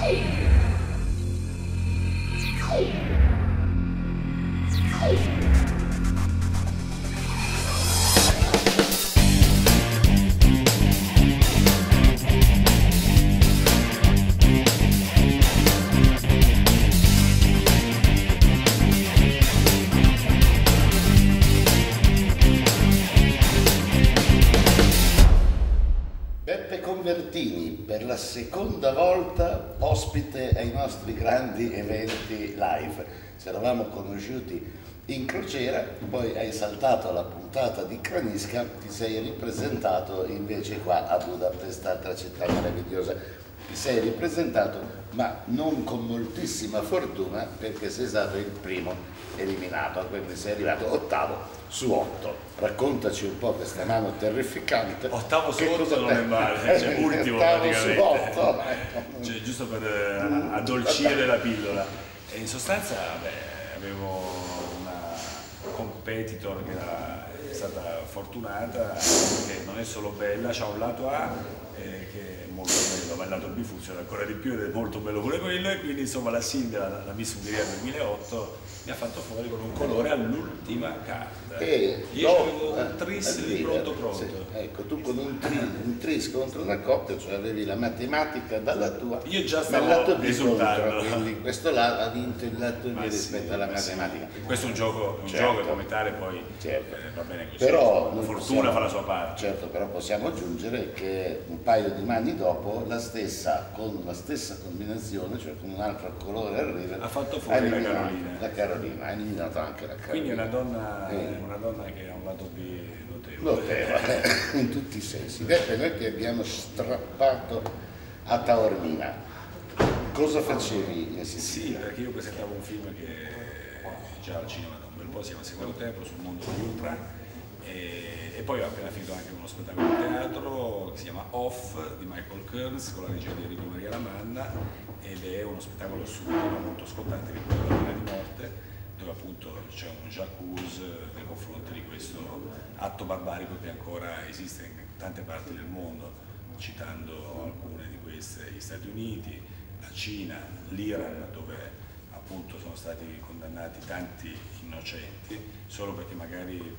Hey! Beppe Convertini per la seconda volta ospite ai nostri grandi eventi live. Ci eravamo conosciuti in crociera, poi hai saltato la puntata di Kranisca, ti sei ripresentato invece qua a Budapest, altra città meravigliosa. Ti sei ripresentato, ma non con moltissima fortuna perché sei stato il primo eliminato, quindi sei arrivato ottavo su otto. Raccontaci un po' questa mano terrificante. Ottavo su otto non è male, cioè ultimo Ottavo su otto. Cioè, giusto per eh, addolcire la pillola. E in sostanza beh, avevo competitor che era è stata fortunata, che non è solo bella, ha un lato A eh, che è molto bello, ma il lato B funziona ancora di più ed è molto bello pure quello, e quindi insomma la Silvia, la, la Miss Ungheria del 2008, mi ha fatto fuori con un colore all'ultima carta. E Io dopo- avevo un eh, tris di lì, pronto eh, pronto. sì, ecco, tu con un, tri, un tris contro una coppia, cioè avevi la matematica dalla tua, Io già ma stavo il lato B contro, quindi questo là ha vinto il lato B Ma sì, rispetto alla ma sì. matematica. Questo è un gioco, un Certo. gioco come tale poi Certo. eh, va bene così. Però la fortuna fa la sua parte. Certo, però possiamo aggiungere che un paio di anni dopo la stessa, con la stessa combinazione, cioè con un altro colore al river, Ha fatto fuori la Carolina. La Carolina, ha eliminato anche la Carolina. Quindi è una donna, Eh. una donna che ha un lato B notevole. Notevole, in tutti i sensi. Beppe, noi ti abbiamo strappato a Taormina. Cosa facevi Sì, perché io presentavo un film che già al cinema da un bel po' si chiama Secondo Tempo sul mondo di Ultra e, e poi ho appena finito anche uno spettacolo di teatro che si chiama Off di Michael Kearns con la regia di Enrico Maria Lamanna ed è uno spettacolo su un tema molto scottante che quello della pena di morte dove appunto c'è un jacuzzi nei confronti di questo atto barbarico che ancora esiste in tante parti del mondo, citando alcune di queste, gli Stati Uniti, la Cina, l'Iran, dove appunto sono stati condannati tanti innocenti solo perché magari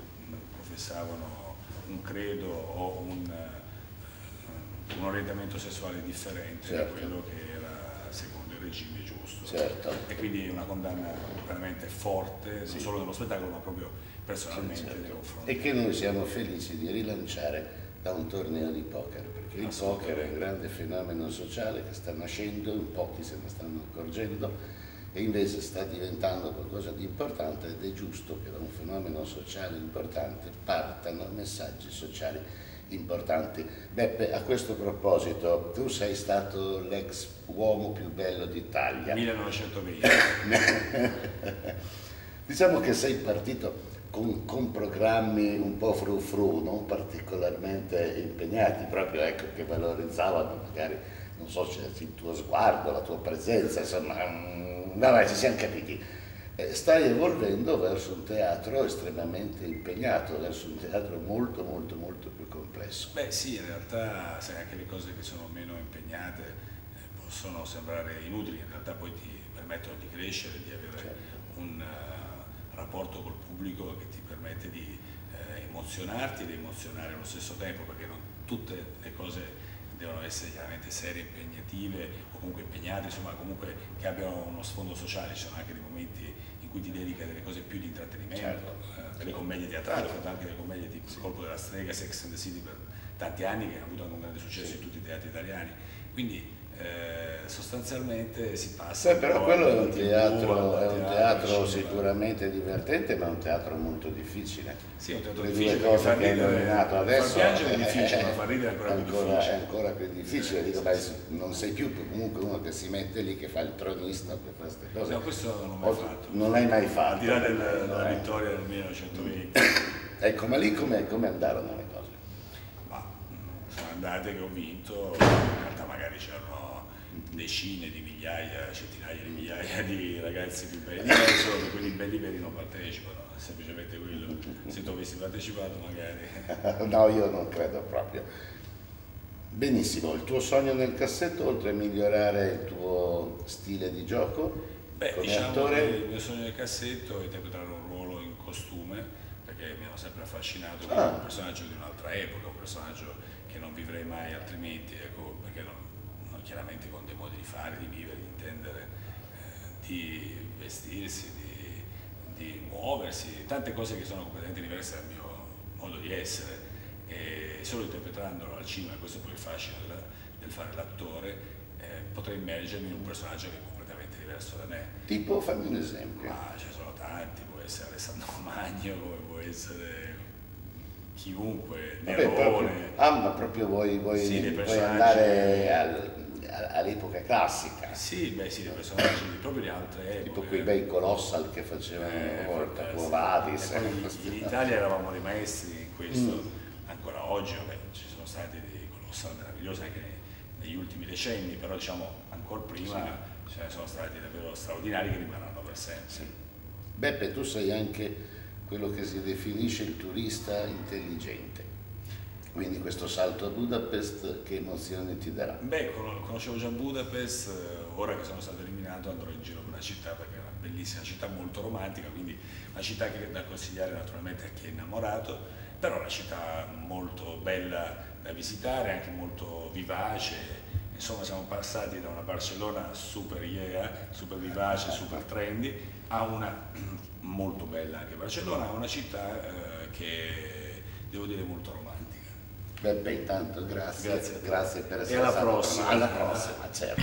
professavano un credo o un, eh, un orientamento sessuale differente da Certo. quello che era secondo il regime giusto. Certo. E quindi una condanna veramente forte, non solo nello spettacolo, ma proprio personalmente Certo. nei confronti. E che noi siamo felici di rilanciare da un torneo di poker, perché il poker è un grande fenomeno sociale che sta nascendo, in pochi se ne stanno accorgendo, e invece sta diventando qualcosa di importante ed è giusto che da un fenomeno sociale importante partano messaggi sociali importanti. Beppe, a questo proposito, tu sei stato l'ex uomo più bello d'Italia. 1920. Diciamo che sei partito con, con programmi un po' fru fru, non particolarmente impegnati, proprio ecco, che valorizzavano magari, non so, il tuo sguardo, la tua presenza, insomma, mm, vabbè, ci siamo capiti. Eh, Stai evolvendo verso un teatro estremamente impegnato, verso un teatro molto, molto, molto più complesso. Beh sì, in realtà sai, anche le cose che sono meno impegnate eh, possono sembrare inutili, in realtà poi ti permettono di crescere, di avere Certo. un eh, rapporto col pubblico che ti permette di eh, emozionarti ed emozionare allo stesso tempo, perché non tutte le cose devono essere chiaramente serie, impegnative o comunque impegnate, insomma comunque che abbiano uno sfondo sociale, ci sono anche dei momenti in cui ti dedichi a delle cose più di intrattenimento, Certo. eh, delle commedie teatrali, ho fatto anche delle commedie tipo Il colpo della strega, Sex and the City per tanti anni che hanno avuto anche un grande successo in tutti i teatri italiani. Quindi eh, sostanzialmente si passa. Sì, però quello è un teatro, al è un teatro sicuramente divertente, ma è un teatro molto difficile. Sì, è un teatro Le difficile due cose che hai nominato adesso piangere è eh, difficile, eh, ma fa ridere è ancora più ancora- difficile. È ancora più difficile, dico, beh, non sei più comunque uno che si mette lì, che fa il tronista, fa queste cose. No, questo non l'ho mai fatto. Non l'hai mai Al fatto. di là del- della Eh. vittoria del 1920. Ecco, ma lì come, come andarono le cose? Ma mh, sono andate che ho vinto, in realtà magari c'erano decine di migliaia, centinaia di migliaia di ragazzi più belli di me, solo che quelli belli veri non partecipano, è semplicemente quello. Se tu avessi partecipato magari. no, io non credo proprio. Benissimo, il tuo sogno nel cassetto, oltre a migliorare il tuo stile di gioco, Beh, come diciamo attore, il mio sogno nel cassetto è interpretare un ruolo in costume, perché mi hanno sempre affascinato Ah. un personaggio di un'altra epoca, un personaggio che non vivrei mai altrimenti, ecco, perché non, non chiaramente con dei modi di fare, di vivere, di intendere, eh, di vestirsi, di, di muoversi, tante cose che sono completamente diverse dal mio modo di essere. E solo interpretandolo al cinema, e questo è poi il fascino della- del fare l'attore, eh, potrei immergermi in un personaggio che è completamente diverso da me. tipo fammi un esempio. Ma ce ne sono tanti, può essere Alessandro Magno, come può essere chiunque, Vabbè, proprio, Nerone. ah, ma proprio vuoi, vuoi- Sì, vuoi andare al- all'epoca classica, Sì, beh sì, dei personaggi proprio di altre epoche. tipo quei bei colossal che facevano Eh, una volta. Vadis. Questi- in Italia eravamo dei maestri in questo, Mm. ancora oggi vabbè, ci sono stati dei colossal meravigliosi anche negli ultimi decenni, però diciamo ancora prima ce ne sono stati davvero straordinari che rimarranno per sempre. Beppe, tu sei anche quello che si definisce il turista intelligente, quindi questo salto a Budapest che emozioni ti darà? Beh, con- conoscevo già Budapest, eh, ora che sono stato eliminato andrò in giro per la città perché è una bellissima città molto romantica, quindi una città che è da consigliare naturalmente a chi è innamorato, però una città molto bella da visitare, anche molto vivace. Insomma, siamo passati da una Barcellona super yeah, super vivace, super trendy, a una molto bella anche Barcellona, a una città eh, che devo dire molto romantica. Beppe, intanto grazie, Grazie grazie per E essere alla stato con prossima. Alla prossima, certo.